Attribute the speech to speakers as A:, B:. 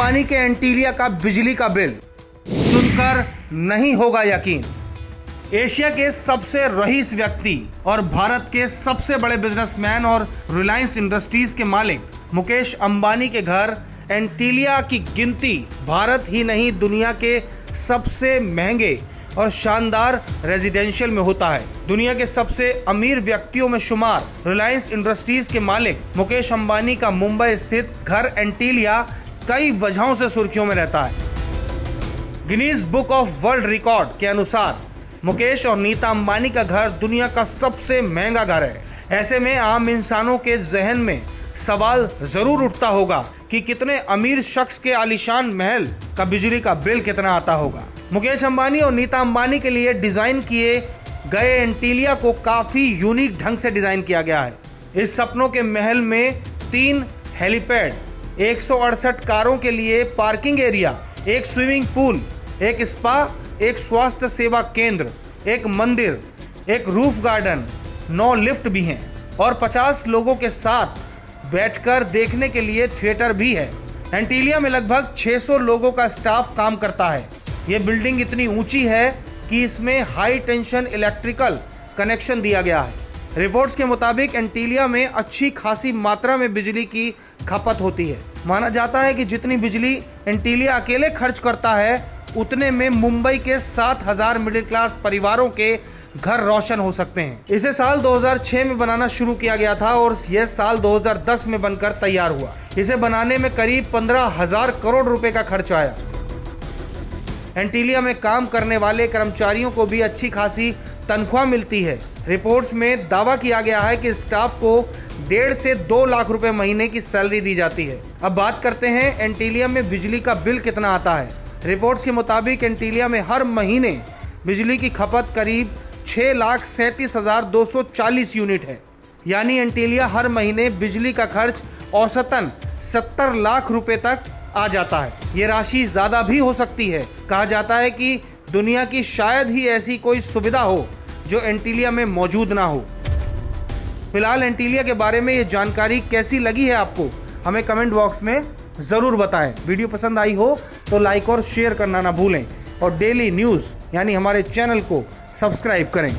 A: अंबानी के एंटीलिया का बिजली का बिल। सुनकर नहीं होगा यकीन। एशिया के सबसे रईस व्यक्ति और भारत के सबसे बड़े बिजनेसमैन और रिलायंस इंडस्ट्रीज़ के मालिक मुकेश अंबानी के घर एंटीलिया की गिनती भारत ही नहीं, दुनिया के सबसे महँगे और शानदार रेजिडेंशियल में होता है। दुनिया के सबसे अमीर व्यक्तियों में शुमार रिलायंस इंडस्ट्रीज़ के मालिक मुकेश अंबानी का मुंबई स्थित घर एंटीलिया कई वजहों से सुर्खियों में रहता है। Guinness book of world record के अनुसार, मुकेश और नीता अंबानी का घर दुनिया का सबसे महँगा घर है। ऐसे में आम इंसानों के जहन में सवाल ज़रूर उठता होगा कि कितने अमीर शख्स के आलिशान महल का बिजली का बिल कितना आता होगा। मुकेश अंबानी और नीता अंबानी के लिए डिज़ाइन किए गए एंटीलिया को काफ़ी यूनिक ढंग से डिज़ाइन किया गया है। इस सपनों के महल में तीन हेलीपैड एक सौ अड़सठ कारों के लिए पार्किंग एरिया, एक स्विमिंग पूल, एक स्पा, एक स्वास्थ्य सेवा केंद्र, एक मंदिर, एक रूफ गार्डन, नौ लिफ्ट भी हैं और 50 लोगों के साथ बैठकर देखने के लिए थिएटर भी है। एंटीलिया में लगभग 600 लोगों का स्टाफ काम करता है। ये बिल्डिंग इतनी ऊँची है कि इसमें हाई टेंशन इलेक्ट्रिकल कनेक्शन दिया गया है। रिपोर्ट्स के मुताबिक एंटीलिया में अच्छी खासी मात्रा में बिजली की खपत होती है। माना जाता है कि जितनी बिजली एंटीलिया अकेले खर्च करता है, उतने में मुंबई के 7000 मिडिल क्लास परिवारों के घर रोशन हो सकते हैं। इसे साल 2006 में बनाना शुरू किया गया था और यह साल 2010 में बनकर तैयार हुआ। इसे बनाने में करीब पंद्रह हज़ार करोड़ रुपए का खर्च आया। एंटीलिया में काम करने वाले कर्मचारियों को भी अच्छी खासी तनख्वाह मिलती है। रिपोर्ट्स में दावा किया गया है कि स्टाफ को डेढ़ से दो लाख रुपए महीने की सैलरी दी जाती है। अब बात करते हैं, एंटीलिया में बिजली का बिल कितना आता है? रिपोर्ट्स के मुताबिक एंटीलिया में हर महीने बिजली की खपत करीब छः लाख सैंतीस हज़ार दो सौ चालीस यूनिट है। यानी एंटीलिया हर महीने बिजली का खर्च औसतन सत्तर लाख रुपए तक आ जाता है। ये राशि ज़्यादा भी हो सकती है। कहा जाता है कि दुनिया की शायद ही ऐसी कोई सुविधा हो जो एंटीलिया में मौजूद ना हो। फ़िलहाल एंटीलिया के बारे में ये जानकारी कैसी लगी है आपको, हमें कमेंट बॉक्स में ज़रूर बताएँ। वीडियो पसंद आई हो तो लाइक और शेयर करना ना भूलें और डेली न्यूज़, यानी हमारे चैनल को सब्सक्राइब करें।